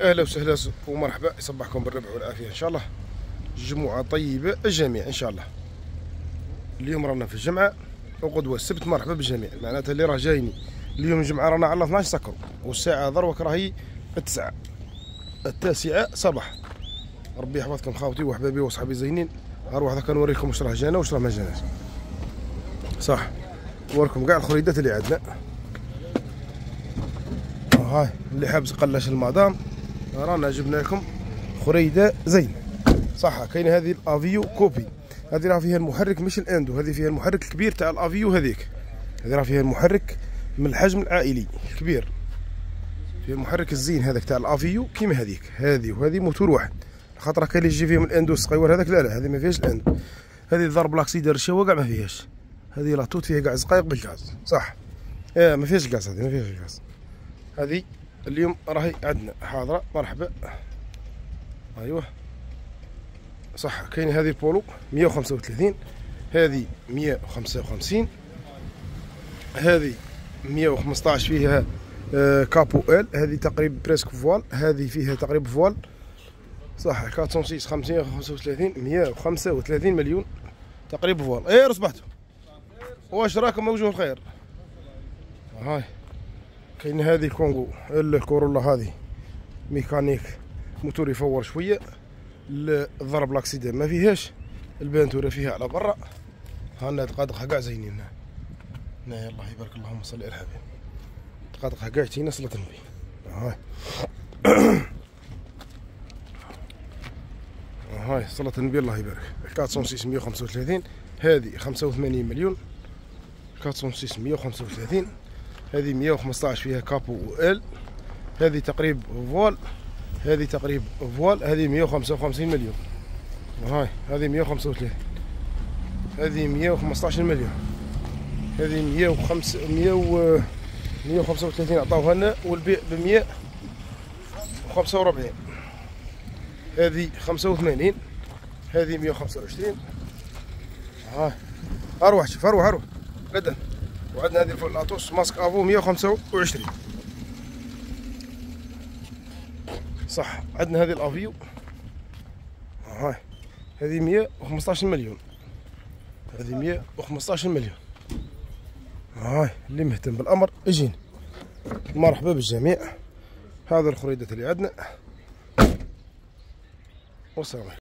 أهلا وسهلا ومرحبا. يصبحكم بالربح والعافية إن شاء الله. جمعة طيبة الجميع إن شاء الله. اليوم رانا في الجمعة. وقدوة السبت مرحبا بالجميع. معناتها اللي راه جايني. اليوم الجمعه رانا على 12 سكر. والساعة ذروك راهي التسعة. التاسعة صباح. ربي يحفظكم خاوتي وحبابي وصحابي زينين. أروح هذا كنوريكم واش راه جانا واش راه ما جاناش. صح. نوريكم كاع الخريدات اللي عندنا. هاي اللي حابس قلاش المدام رانا جبنا لكم خريدة زين صح كاين هذه الأفيو كوبي. هذه راه فيها المحرك مش الأندو هذه فيها المحرك الكبير تاع الأفيو هذيك. هذه راه فيها المحرك من الحجم العائلي الكبير فيها المحرك الزين هذاك تاع الأفيو كيما هذيك. هذه وهذه موتور واحد. خاطر كاين اللي يجي فيهم الأندو الصغير هذاك؟ لا لا هذه ما فيهاش الأندو. هذه ضرب لاكسيدر الشوا كاع ما فيهاش. هذه لا توت فيها كاع زقايق بالغاز. صح. إيه ما فيهاش غاز هذه ما فيهاش غاز. هذه اليوم راهي عندنا حاضرة مرحبا. أيوه. صح كاين هذه البولو 135 هذه 155 هذه 115 فيها آه capot aile هذه تقريبا presque voile هذه فيها تقريبا voile. صح 406 535 135 مليون تقريبا فوال. إيه رصبحتوا واش راكم موجود الخير؟ هاي. كاين هذه الكونغو الكورولا هذه ميكانيك موتور يفور شوية الضرب لاكسيدان ما فيهاش البانتورة فيها على برا. هانا دقادقها كاع زينين. هنا الله يبارك اللهم صل على الحبيب. دقادقها كاع تينا صلة النبي. هاي هاي صلاة النبي الله يبارك. 406 135 هذه 85 مليون. 406 135 هذه 115 فيها capot aile هذه تقريب voile هذه تقريب voile هذه 155 مليون. هاي هذه 135 هذه 115 مليون. هذه 105 100 135 عطاوها لنا والبيع ب 145 هذه 85 هذه 125 ها أروح شوف أروح أروح. غدا وعندنا هذه الفول اتوس ماسك افو 125 صح عندنا هذه الأفيو. هاي هذه 115 مليون. هذه 115 مليون. هاي اللي مهتم بالأمر اجيني مرحبا بالجميع. هذا الخريدة اللي عندنا. والسلام